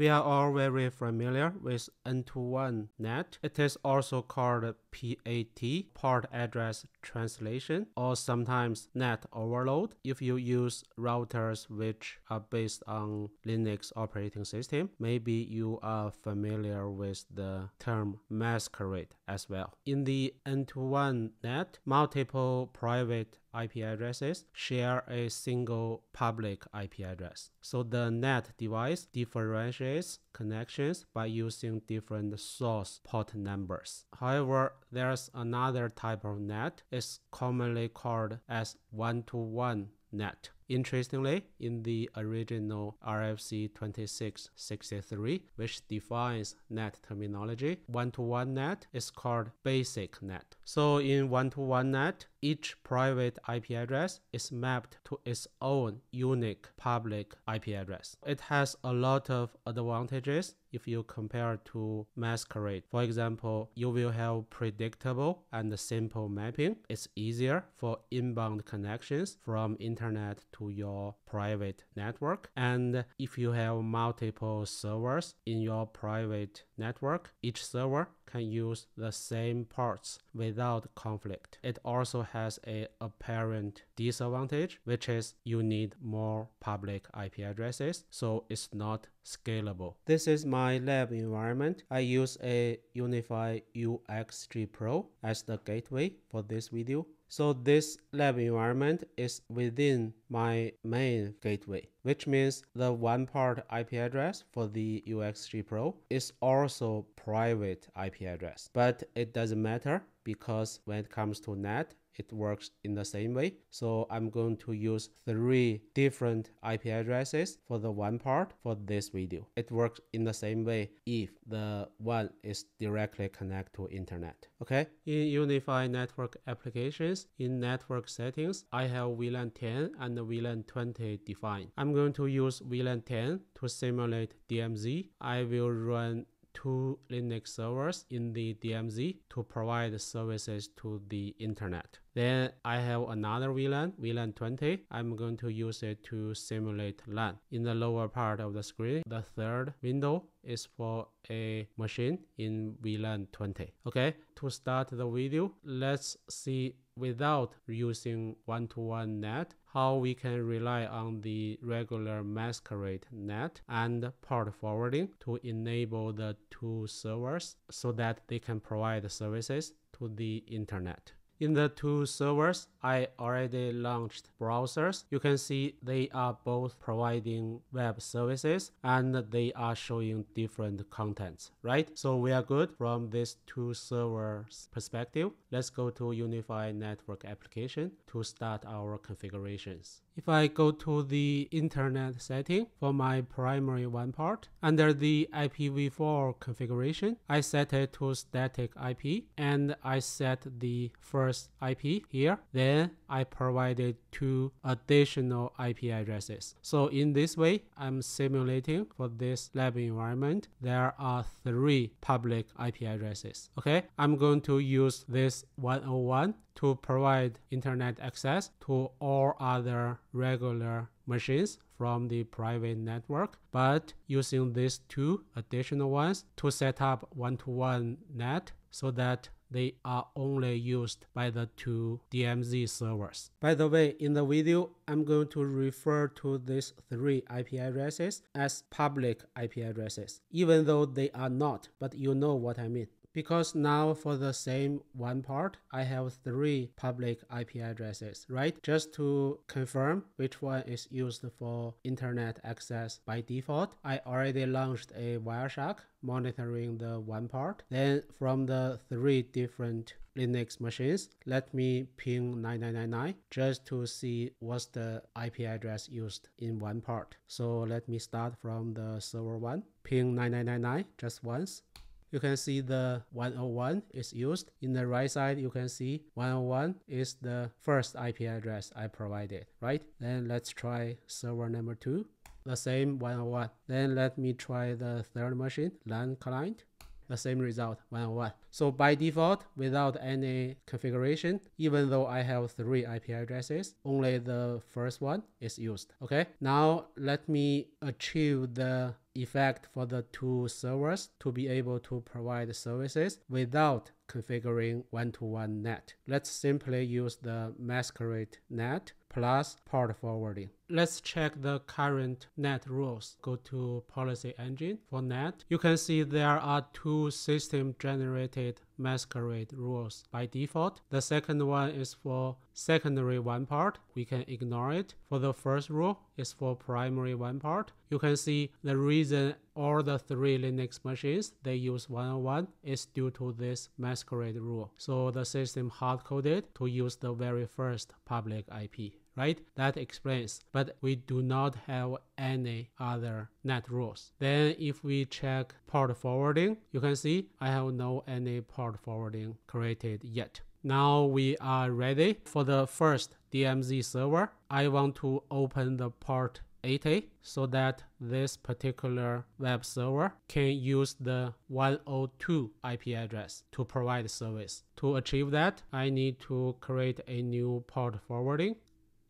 We are all very familiar with N2N NAT. It is also called PAT, port address translation, or sometimes NAT overload if you use routers which are based on Linux operating system. Maybe you are familiar with the term masquerade as well. In the N2N NAT, multiple private IP addresses share a single public IP address. So the NAT device differentiates connections by using different source port numbers. However, there's another type of NAT. It's commonly called as one-to-one NAT. Interestingly, in the original RFC 2663, which defines NAT terminology, one-to-one NAT is called basic NAT. So in one-to-one NAT, each private IP address is mapped to its own unique public IP address. It has a lot of advantages if you compare to Masquerade. For example, you will have predictable and simple mapping. It's easier for inbound connections from internet to your private network. And if you have multiple servers in your private network, each server can use the same ports without conflict. It also has a apparent disadvantage, which is you need more public IP addresses, so it's not scalable. This is my lab environment. I use a UniFi UXG Pro as the gateway for this video. So this lab environment is within my main gateway, which means the WAN port IP address for the UXG Pro is also private IP address. But it doesn't matter because when it comes to NAT, it works in the same way. So I'm going to use three different IP addresses for the WAN port for this video. It works in the same way if the WAN is directly connected to internet. Okay, in UniFi network applications, in network settings, I have VLAN 10 and VLAN 20 defined. I'm going to use VLAN 10 to simulate DMZ. I will run two Linux servers in the DMZ to provide services to the internet. Then I have another VLAN, VLAN 20. I'm going to use it to simulate LAN. In the lower part of the screen, the third window is for a machine in VLAN 20. Okay, to start the video, let's see without using one-to-one NAT how we can rely on the regular masquerade NAT and port forwarding to enable the two servers so that they can provide services to the internet. In the two servers, I already launched browsers. You can see they are both providing web services and they are showing different contents, right? So we are good from this two servers perspective. Let's go to UniFi Network application to start our configurations. If I go to the internet setting for my primary WAN port, under the IPv4 configuration, I set it to static IP and I set the first IP here. Then I provided two additional IP addresses. So in this way, I'm simulating for this lab environment, there are three public IP addresses. Okay, I'm going to use this 101 to provide internet access to all other regular machines from the private network, but using these two additional ones to set up one-to-one NAT so that they are only used by the two DMZ servers. By the way, in the video, I'm going to refer to these three IP addresses as public IP addresses, even though they are not, but you know what I mean because now for the same WAN port, I have three public IP addresses, right? Just to confirm which one is used for internet access by default, I already launched a Wireshark monitoring the WAN port. Then from the three different Linux machines, let me ping 9999 just to see what's the IP address used in WAN port. So let me start from the server one, ping 9999 just once you can see the 101 is used. In the right side, you can see 101 is the first IP address I provided, right? Then let's try server number two, the same 101. Then let me try the third machine, LAN client. The same result, 101. So by default, without any configuration, even though I have three IP addresses, only the first one is used. Okay, now let me achieve the effect for the two servers to be able to provide services without configuring one-to-one NAT. Let's simply use the masquerade NAT plus port forwarding. Let's check the current NAT rules. Go to policy engine for NAT. You can see there are two system generated masquerade rules by default. The second one is for secondary WAN port. We can ignore it. For the first rule is for primary WAN port. You can see the reason all the three Linux machines they use 101 is due to this masquerade rule. So the system hard coded to use the very first public IP right? That explains, but we do not have any other NAT rules. Then if we check port forwarding, you can see I have no any port forwarding created yet. Now we are ready for the first DMZ server. I want to open the port 80 so that this particular web server can use the 102 IP address to provide service. To achieve that, I need to create a new port forwarding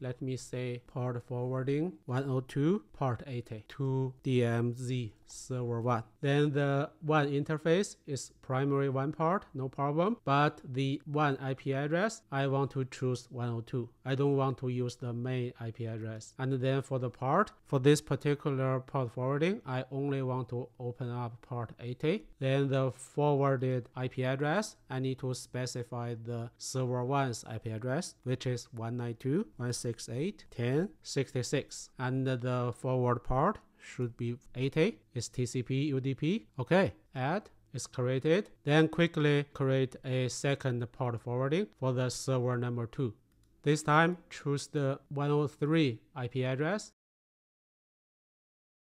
let me say port forwarding 102 port 80 to DMZ server 1. Then the WAN interface is primary WAN port, no problem. But the WAN IP address, I want to choose 102. I don't want to use the main IP address. And then for the part, for this particular port forwarding, I only want to open up port 80. Then the forwarded IP address, I need to specify the server 1's IP address, which is 192.168.10.66. And the forward port should be 80 is TCP UDP. Okay, add is created. Then quickly create a second port forwarding for the server number two. This time choose the 103 IP address.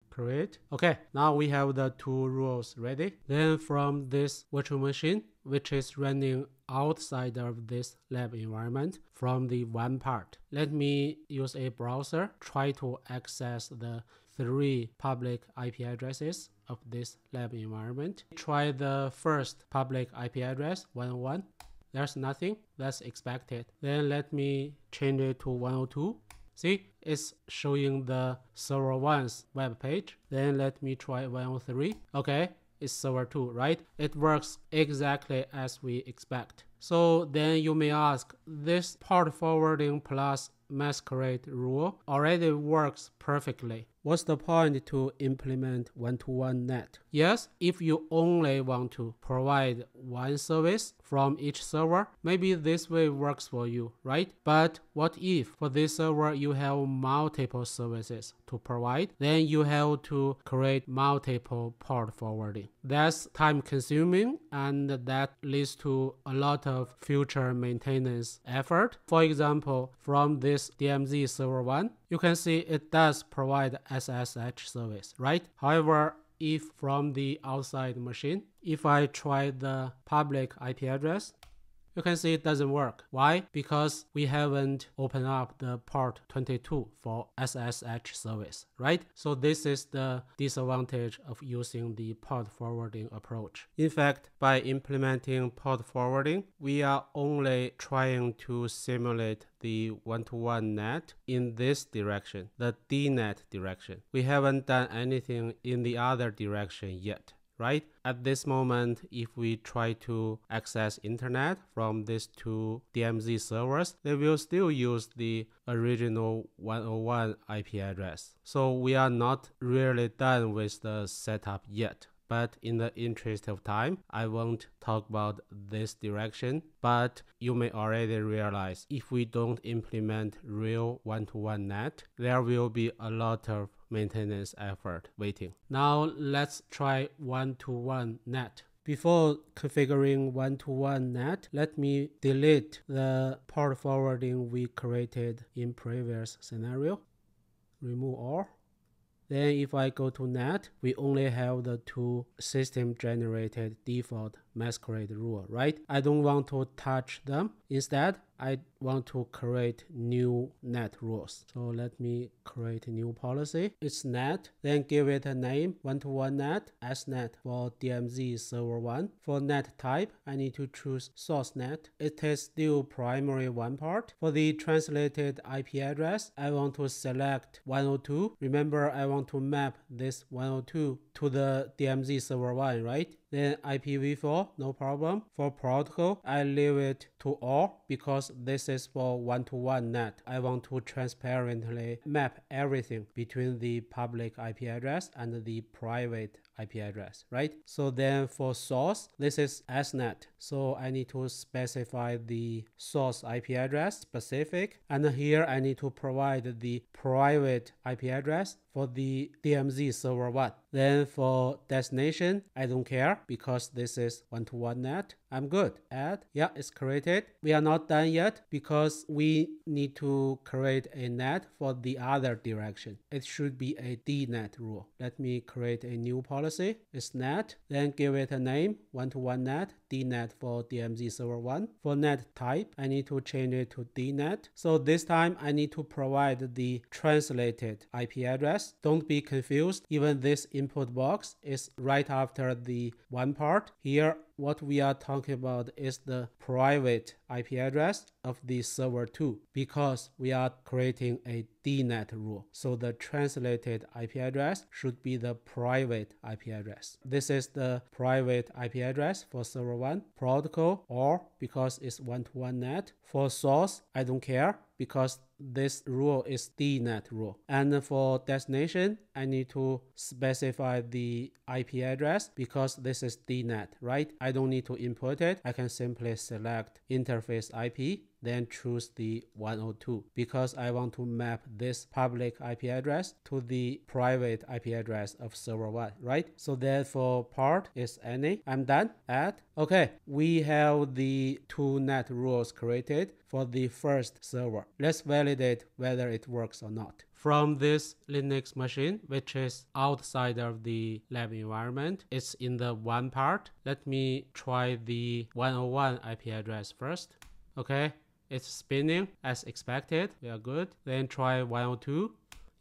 Create. Okay, now we have the two rules ready. Then from this virtual machine, which is running outside of this lab environment from the WAN port. Let me use a browser, try to access the three public IP addresses of this lab environment. Try the first public IP address 101. There's nothing, that's expected. Then let me change it to 102. See, it's showing the server 1's web page. Then let me try 103. Okay, it's server 2, right? It works exactly as we expect. So then you may ask, this port forwarding plus masquerade rule already works perfectly. What's the point to implement one-to-one NAT? Yes, if you only want to provide one service from each server, maybe this way works for you, right? But what if for this server you have multiple services to provide? Then you have to create multiple port forwarding. That's time consuming and that leads to a lot of future maintenance effort. For example, from this DMZ server 1, you can see it does provide SSH service, right? However, if from the outside machine, if I try the public IP address, you can see it doesn't work. Why? Because we haven't opened up the port 22 for SSH service, right? So this is the disadvantage of using the port forwarding approach. In fact, by implementing port forwarding, we are only trying to simulate the one-to-one NAT in this direction, the DNAT direction. We haven't done anything in the other direction yet right? At this moment, if we try to access internet from these two DMZ servers, they will still use the original 101 IP address. So we are not really done with the setup yet. But in the interest of time, I won't talk about this direction. But you may already realize if we don't implement real one-to-one NAT, there will be a lot of maintenance effort waiting. Now let's try one-to-one NAT. Before configuring one-to-one NAT, let me delete the port forwarding we created in previous scenario. Remove all. Then if I go to NAT, we only have the two system generated default masquerade rule, right? I don't want to touch them. Instead, I want to create new NAT rules. So let me create a new policy. It's NAT, then give it a name, one-to-one NAT, SNAT for DMZ server 1. For NAT type, I need to choose source NAT. It is still primary WAN port. For the translated IP address, I want to select 102. Remember, I want to map this 102 to the DMZ server 1, right? Then IPv4, no problem. For protocol, I leave it to all because this is for one-to-one NAT. I want to transparently map everything between the public IP address and the private IP address, right? So then for source, this is SNAT. So I need to specify the source IP address specific. And here I need to provide the private IP address for the DMZ server 1. Then for destination, I don't care because this is one-to-one NAT. I'm good. Add, yeah, it's created. We are not done yet because we need to create a NAT for the other direction. It should be a DNAT rule. Let me create a new policy. It's NAT, then give it a name, one-to-one NAT, DNAT for DMZ server 1. For NAT type, I need to change it to DNAT. So this time I need to provide the translated IP address. Don't be confused. Even this input box is right after the WAN port. Here what we are talking about is the private IP address of the server 2 because we are creating a DNAT rule. So the translated IP address should be the private IP address. This is the private IP address for server 1 protocol or because it's one-to-one -one NAT. For source, I don't care because this rule is DNAT rule. And for destination, I need to specify the IP address because this is DNAT, right? I don't need to input it. I can simply select interface IP then choose the 102 because I want to map this public IP address to the private IP address of server 1, right? So therefore part is any. I'm done. Add. Okay, we have the two NAT rules created for the first server. Let's validate whether it works or not. From this Linux machine, which is outside of the lab environment, it's in the WAN port. Let me try the 101 IP address first. Okay, it's spinning as expected. We are good. Then try 102.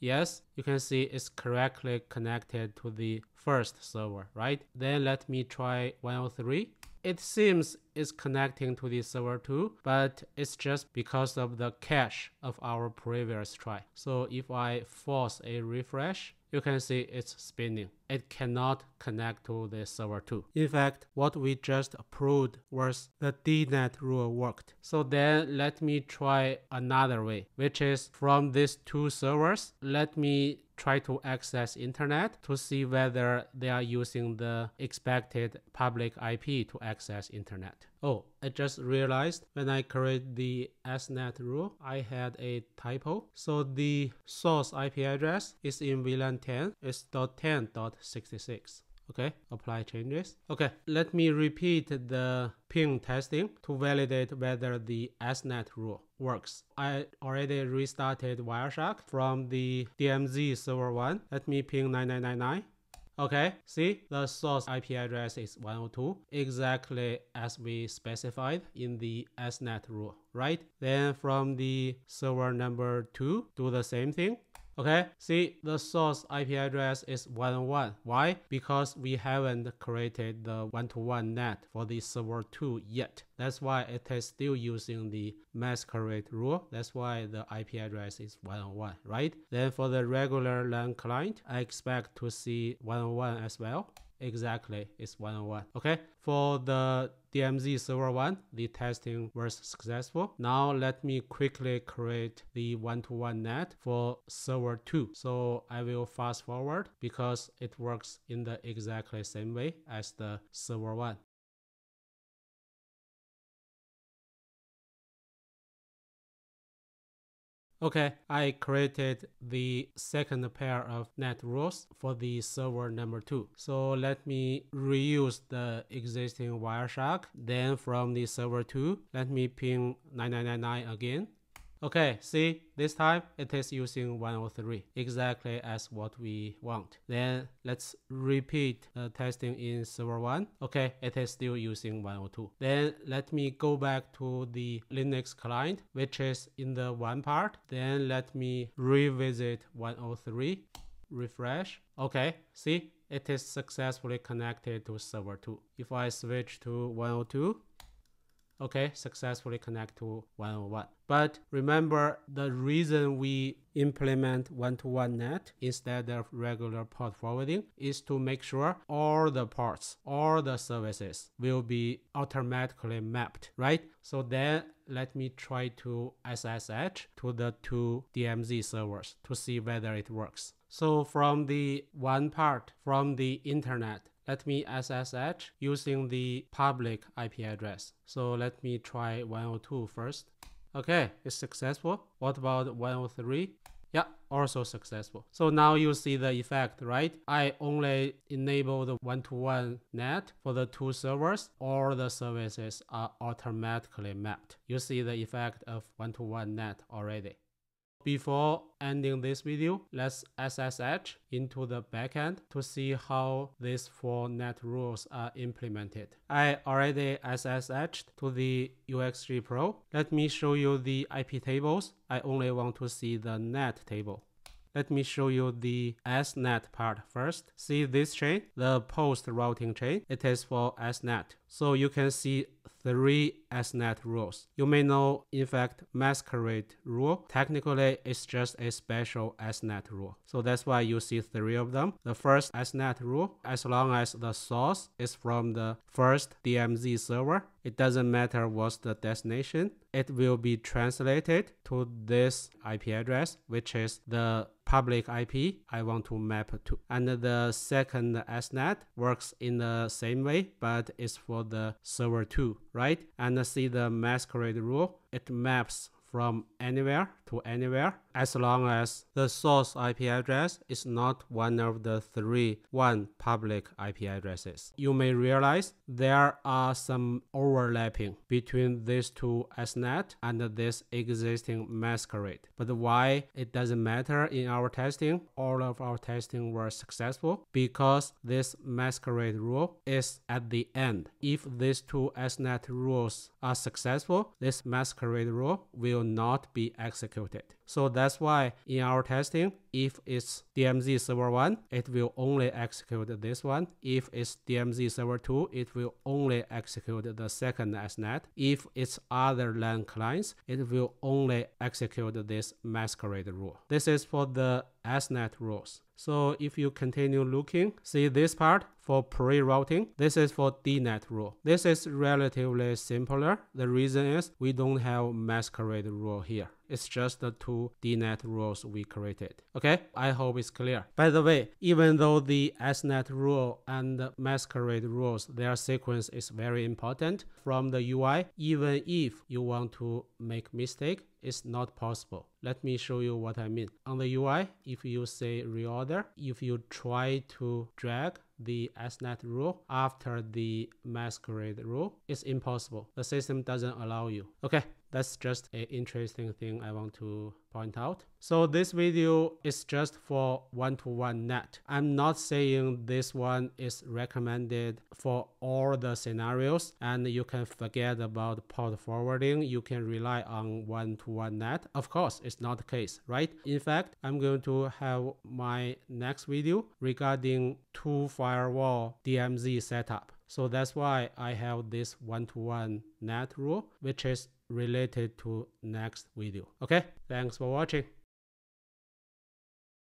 Yes, you can see it's correctly connected to the first server, right? Then let me try 103. It seems it's connecting to the server too, but it's just because of the cache of our previous try. So if I force a refresh, you can see it's spinning. It cannot connect to the server 2. In fact, what we just proved was the DNAT rule worked. So then let me try another way, which is from these two servers, let me try to access internet to see whether they are using the expected public IP to access internet. Oh, I just realized when I create the SNAT rule, I had a typo. So the source IP address is in VLAN 10, it's .10.66 okay apply changes okay let me repeat the ping testing to validate whether the SNAT rule works I already restarted Wireshark from the DMZ server 1 let me ping 9999 Okay, see the source IP address is 102, exactly as we specified in the SNAT rule, right? Then from the server number 2, do the same thing. Okay, see the source IP address is 101. Why? Because we haven't created the one-to-one -one NAT for the server 2 yet. That's why it is still using the masquerade rule. That's why the IP address is 101, right? Then for the regular LAN client, I expect to see 101 as well exactly it's 101 okay for the DMZ server 1 the testing was successful. Now let me quickly create the one-to-one -one NAT for server 2 so I will fast forward because it works in the exactly same way as the server 1 Okay, I created the second pair of NAT rules for the server number two. So let me reuse the existing Wireshark. Then from the server two, let me ping 9999 again. Okay, see, this time it is using 103, exactly as what we want. Then let's repeat the testing in server 1. Okay, it is still using 102. Then let me go back to the Linux client, which is in the WAN port. Then let me revisit 103, refresh. Okay, see, it is successfully connected to server 2. If I switch to 102, okay successfully connect to 101 but remember the reason we implement one-to-one NAT instead of regular port forwarding is to make sure all the ports all the services will be automatically mapped right? So then let me try to ssh to the two dmz servers to see whether it works. So from the WAN port from the internet let me SSH using the public IP address. So let me try 102 first. Okay, it's successful. What about 103? Yeah, also successful. So now you see the effect, right? I only enable the one-to-one NAT for the two servers. All the services are automatically mapped. You see the effect of one-to-one NAT already. Before ending this video, let's SSH into the backend to see how these four NAT rules are implemented. I already SSHed to the UXG Pro. Let me show you the IP tables. I only want to see the NAT table. Let me show you the SNAT part first. See this chain, the post routing chain. It is for SNAT. So you can see three SNAT rules. You may know, in fact, masquerade rule. Technically, it's just a special SNAT rule. So that's why you see three of them. The first SNAT rule, as long as the source is from the first DMZ server, it doesn't matter what's the destination, it will be translated to this IP address, which is the public IP I want to map to. And the second SNAT works in the same way, but it's for the server 2, right? And see the masquerade rule, it maps from anywhere to anywhere as long as the source IP address is not one of the three one public IP addresses. You may realize there are some overlapping between these two SNAT and this existing masquerade. But why it doesn't matter in our testing, all of our testing were successful because this masquerade rule is at the end. If these two SNAT rules are successful, this masquerade rule will not be executed. So that's why in our testing, if it's DMZ server 1, it will only execute this one. If it's DMZ server 2, it will only execute the second SNAT. If it's other LAN clients, it will only execute this masquerade rule. This is for the SNAT rules. So if you continue looking, see this part for pre-routing. This is for DNAT rule. This is relatively simpler. The reason is we don't have masquerade rule here. It's just the two DNAT rules we created. Okay, I hope it's clear. By the way, even though the SNAT rule and masquerade rules, their sequence is very important from the UI, even if you want to make mistake, it's not possible. Let me show you what I mean. On the UI, if you say reorder, if you try to drag the SNAT rule after the masquerade rule, it's impossible. The system doesn't allow you. Okay, that's just an interesting thing I want to point out. So this video is just for one-to-one -one NAT. I'm not saying this one is recommended for all the scenarios and you can forget about port forwarding. You can rely on one-to-one -one NAT. Of course, it's not the case, right? In fact, I'm going to have my next video regarding two firewall DMZ setup. So that's why I have this one-to-one -one NAT rule, which is related to next video. Okay, thanks for watching.